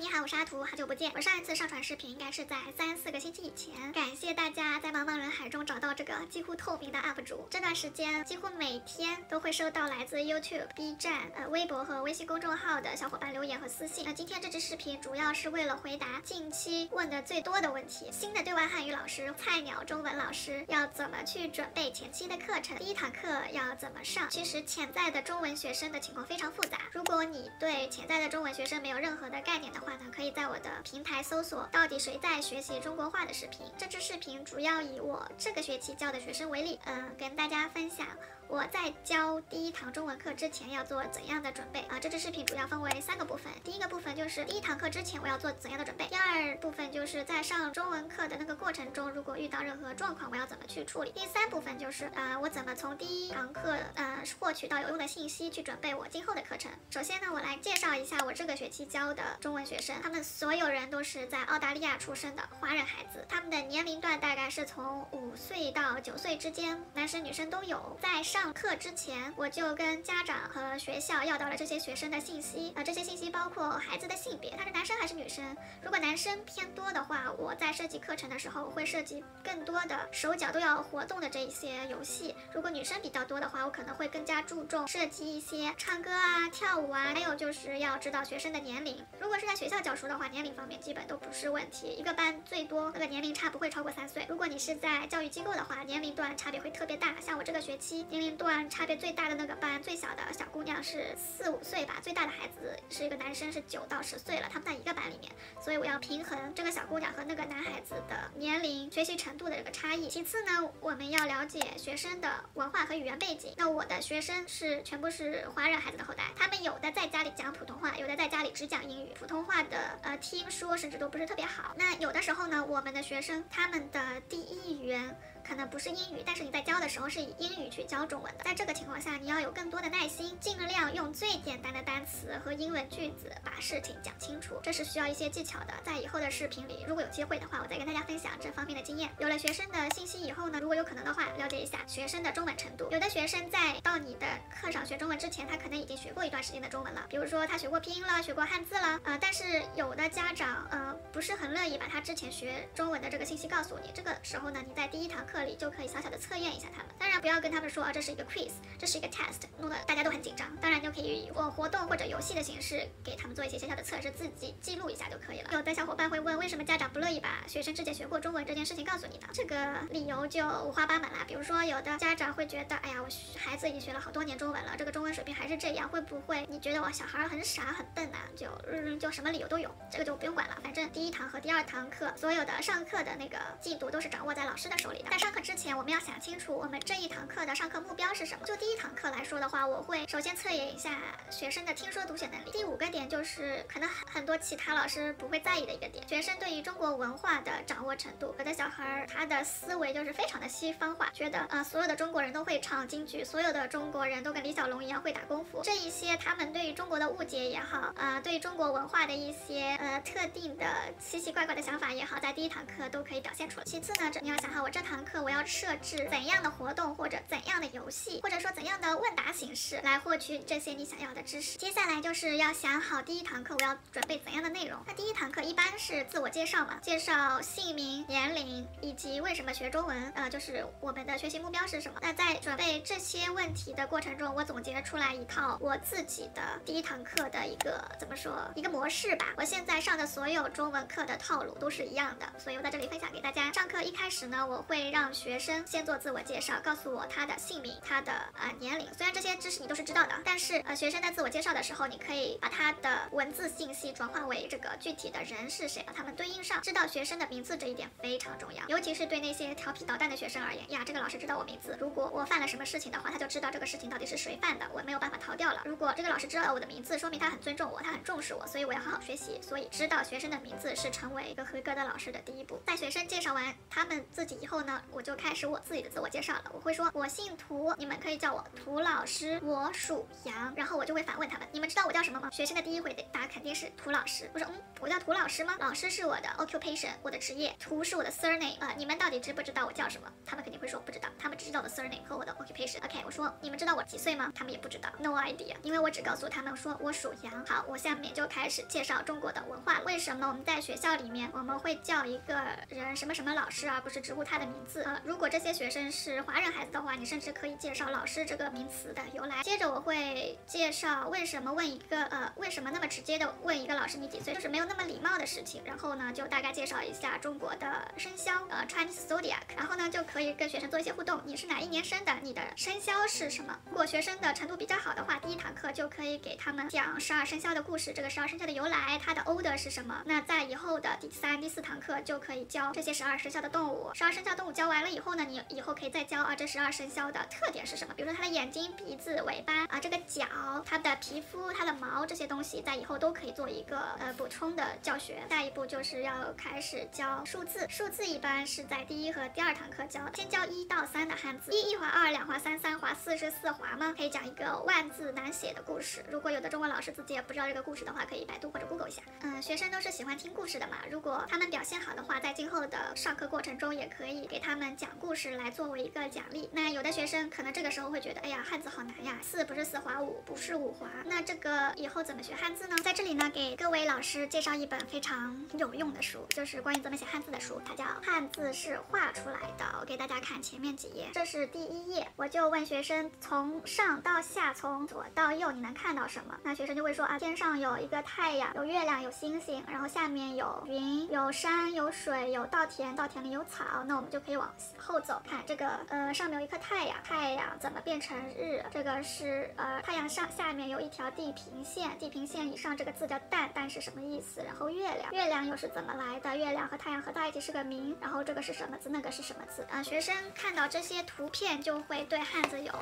你好，我是阿图，好久不见。我上一次上传视频应该是在三四个星期以前，感谢大家在茫茫人海中找到这个几乎透明的 UP 主。这段时间几乎每天都会收到来自 YouTube、B 站、呃微博和微信公众号的小伙伴留言和私信。那今天这支视频主要是为了回答近期问的最多的问题：新的对外汉语老师、菜鸟中文老师要怎么去准备前期的课程？第一堂课要怎么上？其实潜在的中文学生的情况非常复杂。如果你对潜在的中文学生没有任何的概念的话呢，可以在我的平台搜索“到底谁在学习中国话”的视频。这支视频主要以我这个学期教的学生为例，嗯，跟大家分享。我在教第一堂中文课之前要做怎样的准备啊？这支视频主要分为三个部分。第一个部分就是第一堂课之前我要做怎样的准备。第二部分就是在上中文课的那个过程中，如果遇到任何状况，我要怎么去处理。第三部分就是呃，我怎么从第一堂课呃获取到有用的信息，去准备我今后的课程。首先呢，我来介绍一下我这个学期教的中文学生，他们所有人都是在澳大利亚出生的华人孩子，他们的年龄段大概是从五岁到九岁之间，男生女生都有。在上上课之前，我就跟家长和学校要到了这些学生的信息啊，这些信息包括孩子的性别，他是男生还是女生？如果男生偏多的话，我在设计课程的时候我会设计更多的手脚都要活动的这一些游戏；如果女生比较多的话，我可能会更加注重设计一些唱歌啊、跳舞啊，还有就是要知道学生的年龄。如果是在学校教书的话，年龄方面基本都不是问题，一个班最多那个年龄差不会超过三岁。如果你是在教育机构的话，年龄段差别会特别大，像我这个学期年龄龄段。差别最大的那个班，最小的小姑娘是四五岁吧，最大的孩子是一个男生，是九到十岁了，他们在一个班里面，所以我要平衡这个小姑娘和那个男孩子的年龄、学习程度的这个差异。其次呢，我们要了解学生的文化和语言背景。那我的学生是全部是华人孩子的后代，他们有的在家里讲普通话，有的在家里只讲英语，普通话的呃听说甚至都不是特别好。那有的时候呢，我们的学生他们的第一语言。可能不是英语，但是你在教的时候是以英语去教中文的。在这个情况下，你要有更多的耐心，尽量用最简单的单词和英文句子把事情讲清楚，这是需要一些技巧的。在以后的视频里，如果有机会的话，我再跟大家分享这方面的经验。有了学生的信息以后呢，如果有可能的话，了解一下学生的中文程度。有的学生在到你的课上学中文之前，他可能已经学过一段时间的中文了，比如说他学过拼音了，学过汉字了，呃，但是有的家长呃不是很乐意把他之前学中文的这个信息告诉你。这个时候呢，你在第一堂课。课里就可以小小的测验一下他们，当然不要跟他们说啊，这是一个 quiz，这是一个 test，弄得大家都很紧张。当然就可以以我活动或者游戏的形式给他们做一些小小的测试，自己记录一下就可以了。有的小伙伴会问，为什么家长不乐意把学生之前学过中文这件事情告诉你呢？这个理由就五花八门啦。比如说，有的家长会觉得，哎呀，我孩子已经学了好多年中文了，这个中文水平还是这样，会不会你觉得我小孩很傻很笨呐？就嗯，就什么理由都有，这个就不用管了。反正第一堂和第二堂课所有的上课的那个进度都是掌握在老师的手里的。但是上课之前，我们要想清楚我们这一堂课的上课目标是什么。就第一堂课来说的话，我会首先测验一下学生的听说读写能力。第五个点就是可能很很多其他老师不会在意的一个点，学生对于中国文化的掌握程度。有的小孩儿他的思维就是非常的西方化，觉得呃所有的中国人都会唱京剧，所有的中国人都跟李小龙一样会打功夫。这一些他们对于中国的误解也好，呃对中国文化的一些呃特定的奇奇怪怪的想法也好，在第一堂课都可以表现出来。其次呢，这你要想好，我这堂课我要设置。怎样的活动或者怎样的游戏，或者说怎样的问答形式来获取这些你想要的知识？接下来就是要想好第一堂课我要准备怎样的内容。那第一堂课一般是自我介绍嘛，介绍姓名、年龄以及为什么学中文，呃，就是我们的学习目标是什么。那在准备这些问题的过程中，我总结出来一套我自己的第一堂课的一个怎么说一个模式吧。我现在上的所有中文课的套路都是一样的，所以我在这里分享给大家。上课一开始呢，我会让让学生先。做自我介绍，告诉我他的姓名、他的呃年龄。虽然这些知识你都是知道的，但是呃学生在自我介绍的时候，你可以把他的文字信息转换为这个具体的人是谁，把他们对应上。知道学生的名字这一点非常重要，尤其是对那些调皮捣蛋的学生而言呀。这个老师知道我名字，如果我犯了什么事情的话，他就知道这个事情到底是谁犯的，我没有办法逃掉了。如果这个老师知道我的名字，说明他很尊重我，他很重视我，所以我要好好学习。所以知道学生的名字是成为一个合格的老师的第一步。在学生介绍完他们自己以后呢，我就开始我自己的自我介绍了。我会说，我姓涂，你们可以叫我涂老师，我属羊。然后我就会反问他们，你们知道我叫什么吗？学生的第一回答肯定是涂老师。我说，嗯，我叫涂老师吗？老师是我的 occupation，我的职业。涂是我的 surname 啊。你们到底知不知道我叫什么？他们肯定会说不知道，他们只知道我的 surname 和我的 occupation。OK，我说，你们知道我几岁吗？他们也不知道，no idea，因为我只告诉他们说我属羊。好，我下面就开始介绍中国的文化。为什么我们在学校里面我们会叫一个人什么什么老师，而不是直呼他的名字？呃，如果这些学生是华人孩子的话，你甚至可以介绍老师这个名词的由来。接着我会介绍为什么问一个呃为什么那么直接的问一个老师你几岁，就是没有那么礼貌的事情。然后呢，就大概介绍一下中国的生肖，呃，Chinese zodiac。然后呢，就可以跟学生做一些互动。你是哪一年生的？你的生肖是什么？如果学生的程度比较好的话，第一堂课就可以给他们讲十二生肖的故事，这个十二生肖的由来，它的 order 是什么？那在以后的第三、第四堂课就可以教这些十二生肖的动物。十二生肖动物教完了以后呢，你以后可以再教啊，这十二生肖的特点是什么？比如说它的眼睛、鼻子、尾巴啊，这个脚、它的皮肤、它的毛这些东西，在以后都可以做一个呃补充的教学。下一步就是要开始教数字，数字一般是在第一和第二堂课教，先教一到三的汉字，一一划二，两划三，三划四是四划吗？可以讲一个万字难写的故事。如果有的中文老师自己也不知道这个故事的话，可以百度或者 Google 一下。嗯，学生都是喜欢听故事的嘛。如果他们表现好的话，在今后的上课过程中，也可以给他他们讲故事来作为一个奖励。那有的学生可能这个时候会觉得，哎呀，汉字好难呀，四不是四划五，不是五划，那这个以后怎么学汉字呢？在这里呢，给各位老师介绍一本非常有用的书，就是关于怎么写汉字的书，它叫《汉字是画出来的》。我给大家看前面几页，这是第一页，我就问学生从上到下，从左到右，你能看到什么？那学生就会说啊，天上有一个太阳，有月亮，有星星，然后下面有云，有山，有水，有稻田，稻田里有草。那我们就可以往往后走，看这个，呃，上面有一颗太阳，太阳怎么变成日？这个是呃，太阳上下面有一条地平线，地平线以上这个字叫蛋，蛋是什么意思？然后月亮，月亮又是怎么来的？月亮和太阳合在一起是个名，然后这个是什么字？那个是什么字？啊，学生看到这些图片就会对汉字有。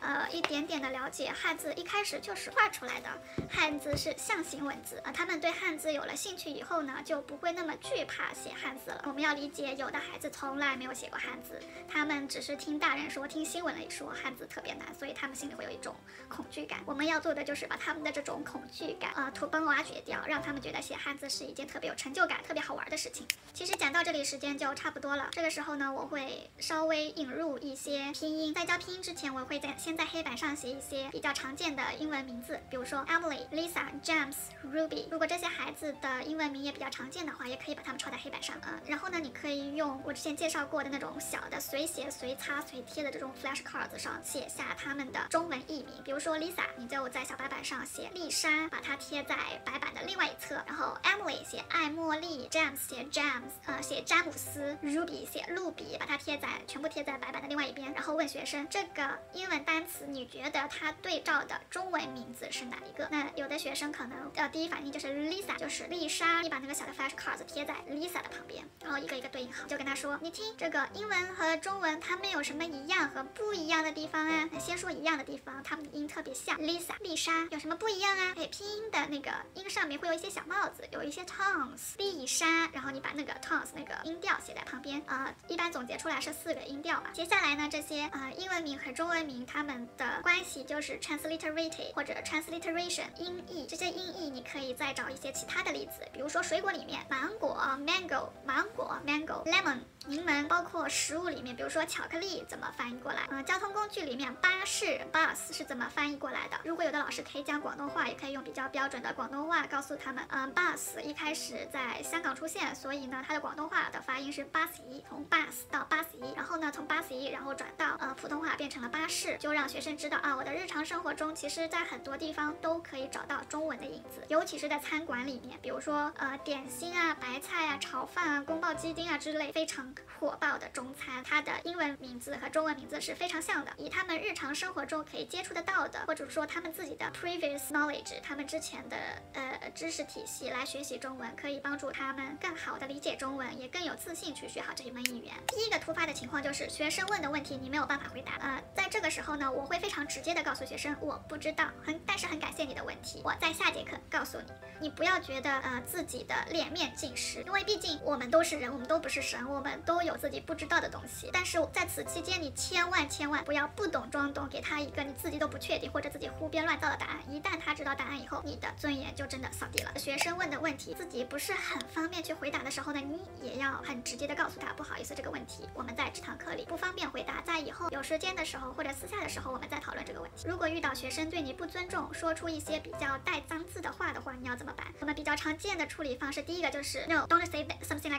呃，一点点的了解，汉字一开始就是画出来的，汉字是象形文字啊。他们对汉字有了兴趣以后呢，就不会那么惧怕写汉字了。我们要理解，有的孩子从来没有写汉字，他们只是听大人说、听新闻里说汉字特别难，所以他们心里会有一种恐惧感。我们要做的就是把他们的这种恐惧感啊土崩瓦解掉，让他们觉得写汉字是一件特别有成就感、特别好玩的事情。其实讲到这里，时间就差不多了。这个时候呢，我会稍微引入一些拼音，在教拼音之前，我会在先。在黑板上写一些比较常见的英文名字，比如说 Emily、Lisa、James、Ruby。如果这些孩子的英文名也比较常见的话，也可以把它们抄在黑板上啊。然后呢，你可以用我之前介绍过的那种小的随写、随擦、随贴的这种 flashcards 上写下他们的中文译名。比如说 Lisa，你就在小白板上写丽莎，把它贴在白板的另外一侧。然后 Emily 写艾茉莉，James 写 James，呃，写詹姆斯，Ruby 写露比，把它贴在全部贴在白板的另外一边。然后问学生这个英文单。词你觉得它对照的中文名字是哪一个？那有的学生可能呃第一反应就是 Lisa，就是丽莎。你把那个小的 flashcards 贴在 Lisa 的旁边，然后一个一个对应好，就跟他说，你听这个英文和中文它们有什么一样和不一样的地方啊？那先说一样的地方，它们的音特别像，Lisa 丽莎有什么不一样啊？哎，拼音的那个音上面会有一些小帽子，有一些 tones，丽莎，然后你把那个 tones 那个音调写在旁边啊，一般总结出来是四个音调嘛。接下来呢，这些啊英文名和中文名它们。的关系就是 transliteration 或者 transliteration 音译，这些音译你可以再找一些其他的例子，比如说水果里面芒果 mango 芒果 mango lemon 柠檬，包括食物里面，比如说巧克力怎么翻译过来？嗯，交通工具里面巴士 bus 是怎么翻译过来的？如果有的老师可以讲广东话，也可以用比较标准的广东话告诉他们，嗯，bus 一开始在香港出现，所以呢它的广东话的发音是 bus 一，从 bus 到 bus 然后呢从巴士然后转到呃普通话变成了巴士，就让。学生知道啊，我的日常生活中，其实在很多地方都可以找到中文的影子，尤其是在餐馆里面，比如说呃点心啊、白菜啊、炒饭啊、宫保鸡丁啊之类非常火爆的中餐，它的英文名字和中文名字是非常像的。以他们日常生活中可以接触得到的，或者说他们自己的 previous knowledge，他们之前的呃知识体系来学习中文，可以帮助他们更好的理解中文，也更有自信去学好这一门语言。第一个突发的情况就是学生问的问题你没有办法回答，呃，在这个时候呢，我。会非常直接的告诉学生，我不知道，很但是很感谢你的问题，我在下节课告诉你。你不要觉得呃自己的脸面尽失，因为毕竟我们都是人，我们都不是神，我们都有自己不知道的东西。但是在此期间，你千万千万不要不懂装懂，给他一个你自己都不确定或者自己胡编乱造的答案。一旦他知道答案以后，你的尊严就真的扫地了。学生问的问题自己不是很方便去回答的时候呢，你也要很直接的告诉他，不好意思，这个问题我们在这堂课里不方便回答，在以后有时间的时候或者私下的时候我们再讨论这个问题。如果遇到学生对你不尊重，说出一些比较带脏字的话的话，你要怎么办？我们比较常见的处理方式，第一个就是 No，don't say something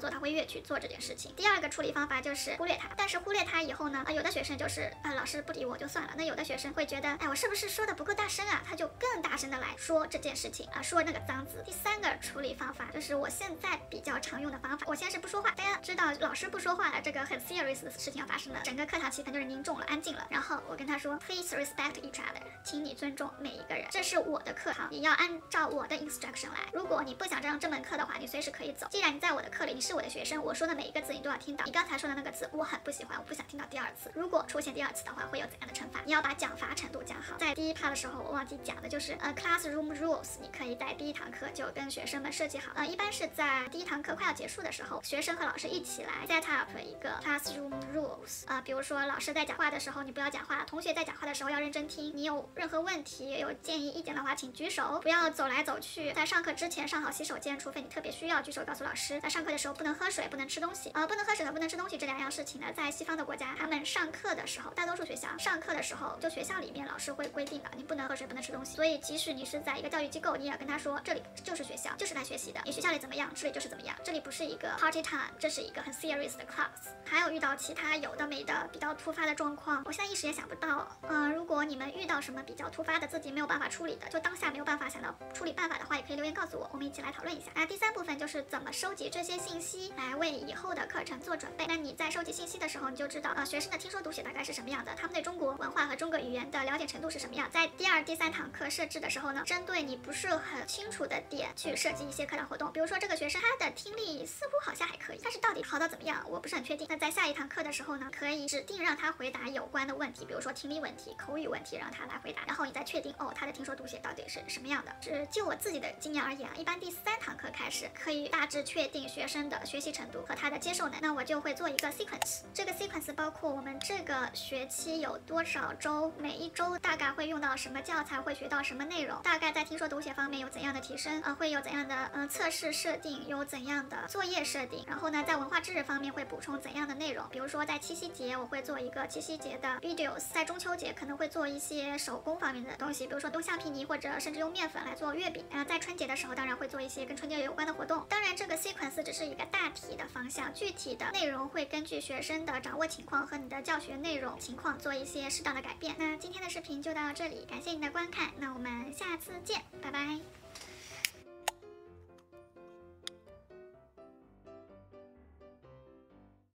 做，他会越去做这件事情。第二个处理方法就是忽略他，但是忽略他以后呢，啊，有的学生就是啊，老师不理我就算了。那有的学生会觉得，哎，我是不是说的不够大声啊？他就更大声的来说这件事情啊，说那个脏字。第三个处理方法就是我现在比较常用的方法，我先是不说话，大家知道老师不说话了，这个很 serious 的事情要发生了，整个课堂气氛就是凝重了，安静了。然后我跟他说，Please respect each other，请你尊重每一个人，这是我的课堂，你要按照我的 instruction 来。如果你不想上这门课的话，你随时可以走。既然你在我的课里，你是是我的学生，我说的每一个字你都要听到。你刚才说的那个字我很不喜欢，我不想听到第二次。如果出现第二次的话，会有怎样的惩罚？你要把奖罚程度讲好。在第一趴的时候，我忘记讲的就是呃 classroom rules，你可以在第一堂课就跟学生们设计好。呃，一般是在第一堂课快要结束的时候，学生和老师一起来 set up 一个 classroom rules。啊，比如说老师在讲话的时候，你不要讲话；同学在讲话的时候要认真听。你有任何问题、有建议、意见的话，请举手，不要走来走去。在上课之前上好洗手间，除非你特别需要举手告诉老师。在上课的时候不能喝水，不能吃东西。呃，不能喝水和不能吃东西这两样事情呢，在西方的国家，他们上课的时候，大多数学校上课的时候，就学校里面老师会规定的，你不能喝水，不能吃东西。所以即使你是在一个教育机构，你也要跟他说，这里就是学校，就是来学习的。你学校里怎么样，这里就是怎么样。这里不是一个 party time，这是一个很 serious 的 class。还有遇到其他有的没的比较突发的状况，我现在一时也想不到。嗯，如果你们遇到什么比较突发的，自己没有办法处理的，就当下没有办法想到处理办法的话，也可以留言告诉我，我们一起来讨论一下。那第三部分就是怎么收集这些信息来为以后的课程做准备。那你在收集信息的时候，你就知道呃学生的听说读写大概是什么样的，他们对中国文化和中国语言的了解程度是什么样。在第二、第三堂课设置的时候呢，针对你不是很清楚的点去设计一些课堂活动。比如说这个学生他的听力似乎好像还可以，但是到底好到怎么样，我不是很确定。那在下一堂课的时候呢，可以指定让他回答有关的问题，比如说听力问题、口语问题，让他来回答。然后你再确定哦，他的听说读写到底是什么样的。是就我自己的经验而言啊，一般第三堂课开始可以大致确定学生的学习程度和他的接受能，那我就会做一个 sequence。这个 sequence 包括我们这个学期有多少周，每一周大概会用到什么教材，会学到什么内容，大概在听说读写方面有怎样的提升啊，会有怎样的嗯测试设定，有怎样的作业设定。然后呢，在文化知识方面会补充怎样的内容，比如说在七夕节我会做一个七夕节的 videos，在中秋节可能会做一些手工方面的东西，比如说用橡皮泥或者甚至用面粉来做月饼。然后在春节的时候，当然会做一些跟春节有关的活动。当然这个 sequence 只是一个大体的方向，具体的内容会根据学生的掌握情况和你的教学内容情况做一些适当的改变。那今天的视频就到这里，感谢您的观看，那我们下次见，拜拜。